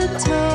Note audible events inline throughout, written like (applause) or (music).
the time.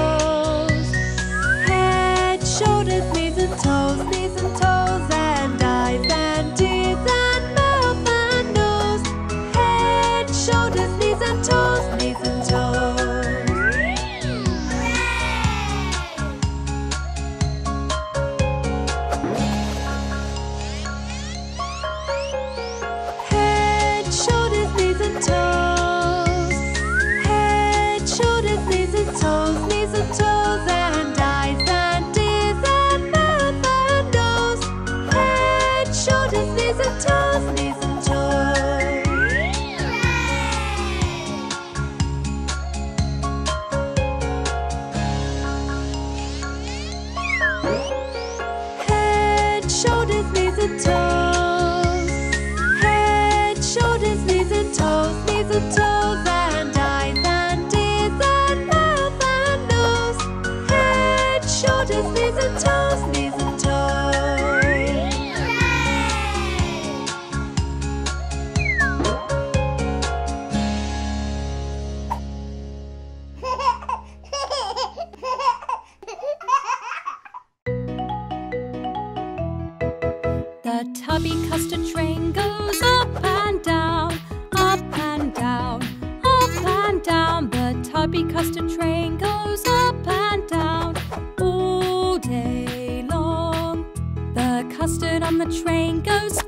The tubby custard train goes up and down, up and down, up and down. The tubby custard train goes up and down all day long. The custard on the train goes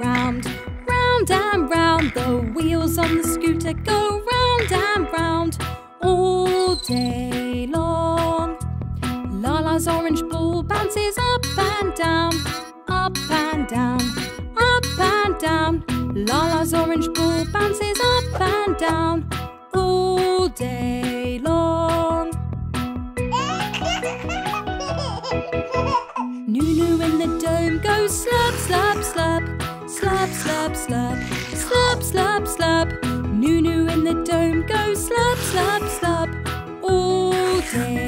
and round, round and round. The wheels on the scooter go round and round all day long. Laa-Laa's orange ball bounces up and down, up and down, up and down. Laa-Laa's orange ball bounces up and down all day long. (laughs) Noo-Noo in the dome goes slurp, slurp, slurp, slap, slap, slap, slap, slap, slap. Noo-Noo in the dome goes slap, slap, slap all day.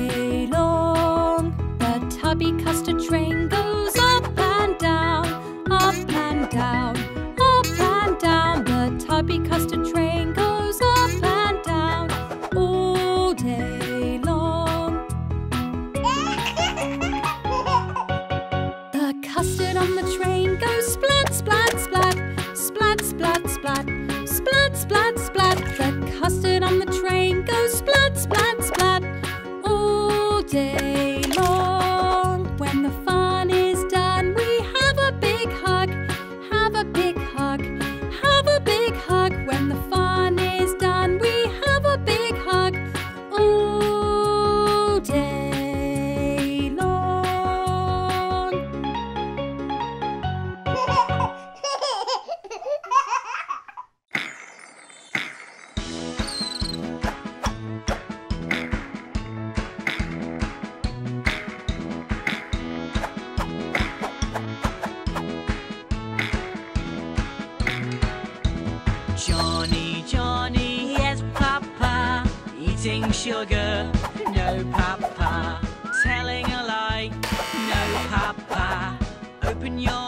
Eating sugar, no, Papa. Telling a lie, no, Papa. Open your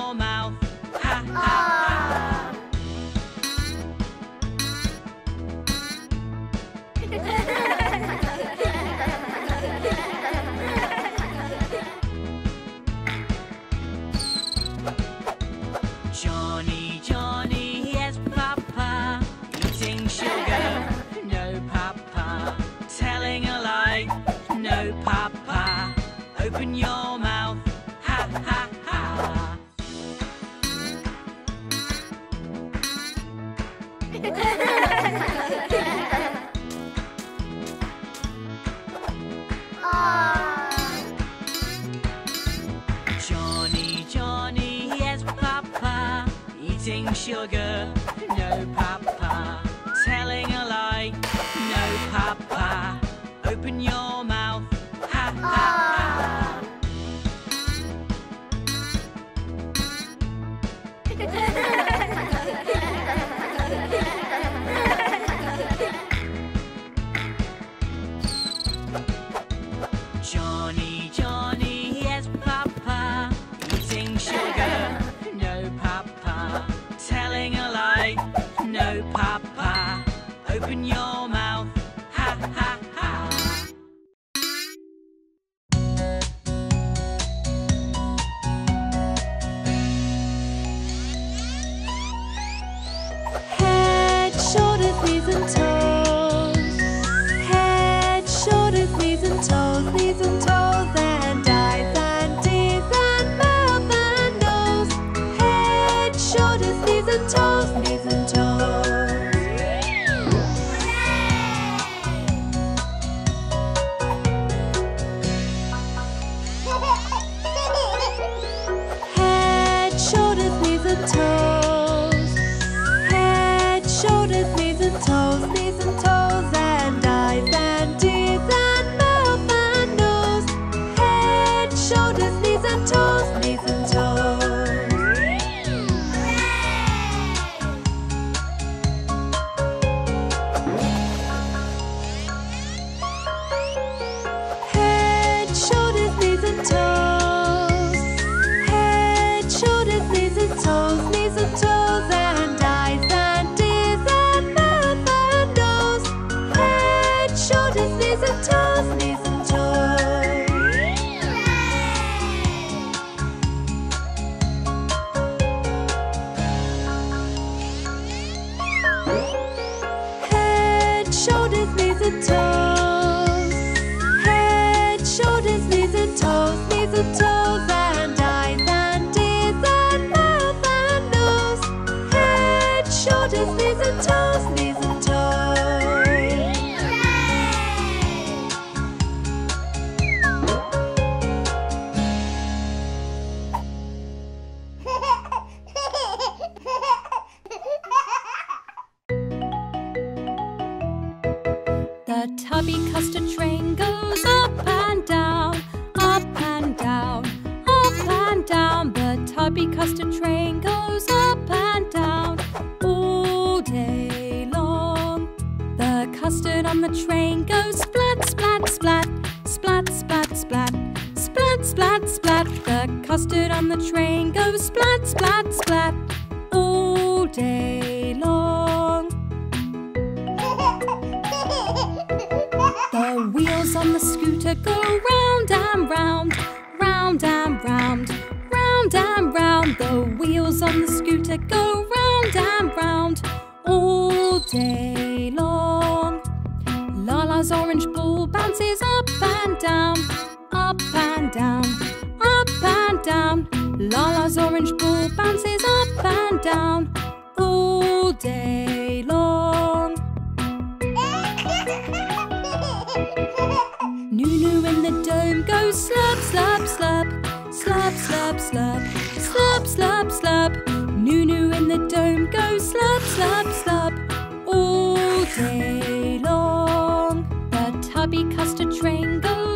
sugar, no, Papa. Telling a lie, no, Papa. Open your mouth, ha, ha, ha. (laughs) The tubby custard train goes train goes up and down all day long. The custard on the train goes splat, splat, splat, splat, splat, splat, splat, splat, splat. The custard on the train goes splat, splat, splat all day long. (laughs) The wheels on the scooter go orange ball bounces up and down all day long. Noo-Noo in the dome goes slurp, slurp, slurp, slurp, slurp, slurp, slurp, slurp, slurp. Noo-Noo in the dome goes slurp, slurp, slurp, all day long. The tubby custard train goes